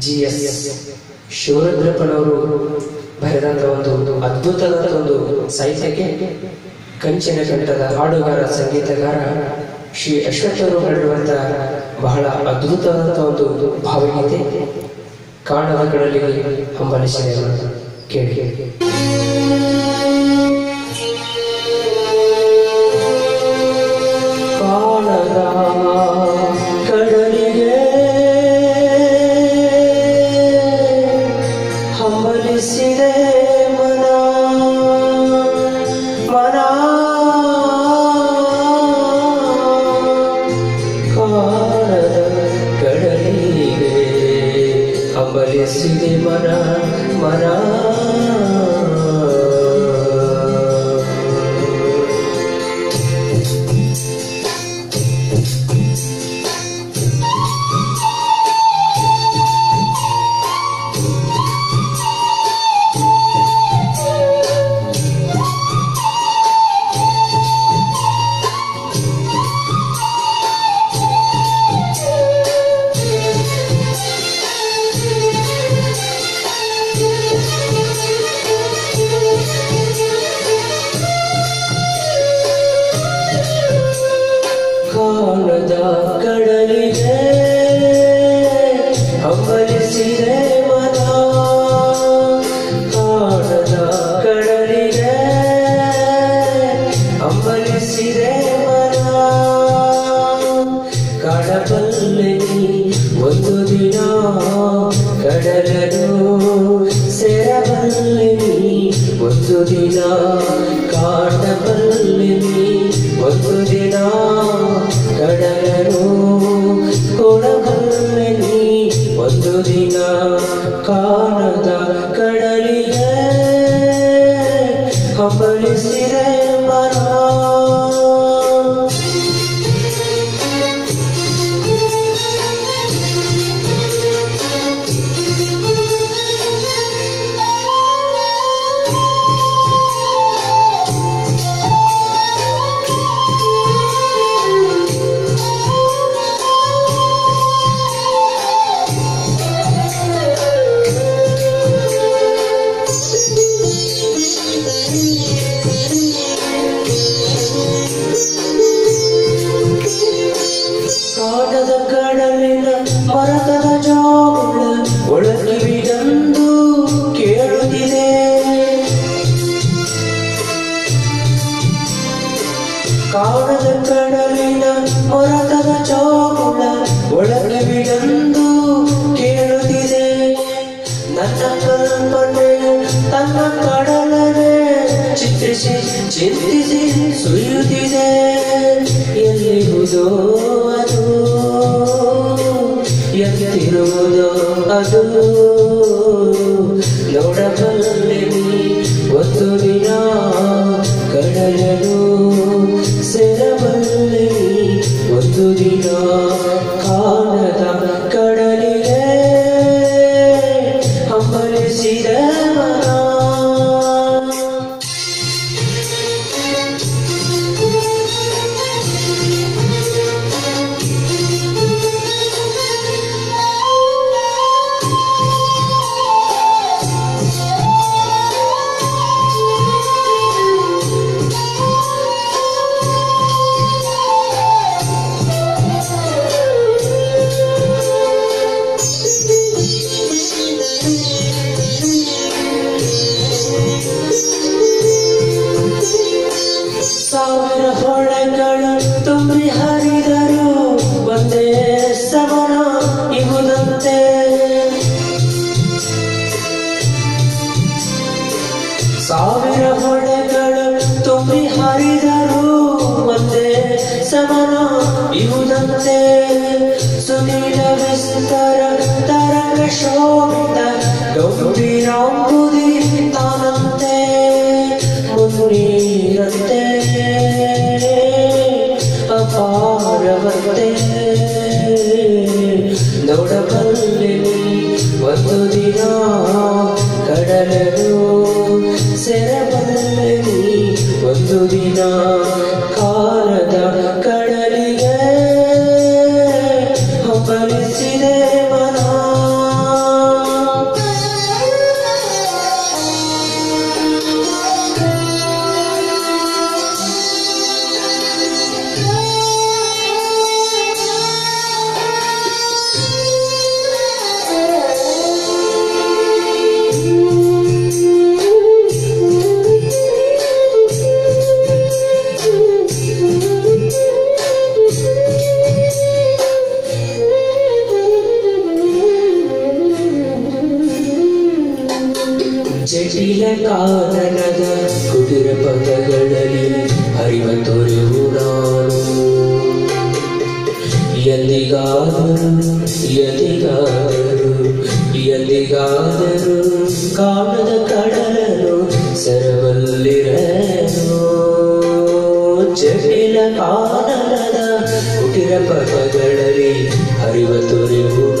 G S ಶಿವರುದ್ರಪ್ಪನವರು ಬರೆದಂತ ಒಂದು ಅದ್ಭುತವಾದ ಒಂದು ಸಾಹಿತ್ಯಕ್ಕೆ ಕಂಚಿನ ಕಂಠದ ಹಾಡುಗಾರ, ಸಂಗೀತಗಾರ ಶ್ರೀ ಅಶ್ವಥರು ಹಾಡಿರುವಂತಹ ಬಹಳ ಅದ್ಭುತವಾದಂಥ ಒಂದು ಭಾವಗೀತೆ ಕಾಣದ ಹಂಬಲಿಸಿದೆ ಕೇಳಿ. ಕಾಣದ Publicidad en barro Jesus. ಸಮನು ಇಹುದಂತೆ Sunil Vistara ತರಂಗ ಶೋಭಿತ ಗೌರಿರಾಂಬುದಿ ತಾನಂತೆ ಮುನ್ನೀರಂತೆ ಅಪಾರವಂತೆ ನೋಡಬಲ್ಲಿ ಒಂದು ದಿನ ಕಡಲನು ಸೆರಬಲ್ಲಿ ಒಂದು ದಿನ ಜಟಿಲ ಕಾನನದ ಕುಟಿರ ಪದಗಳಲ್ಲಿ ಹರಿವ ತೊರೆವು ನಾನು ಎಲ್ಲಿಗಾದರು ಎಲ್ಲಿಗಾದರು ಎಲ್ಲಿಗಾದರು ಕಾಣದ ಕಡಲನು ಸರಬಲ್ಲಿರನು ಜಟಿಲ ಕಾನನದ ಕುಟಿರ ಪದಗಳಲ್ಲಿ ಹರಿವ ತೊರೆವು.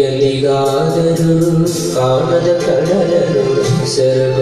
ಎಂದಿಗಾದರೂ ಕಾಣದ ಕಡಲನು ಸರಬಲ್ಲಿರನು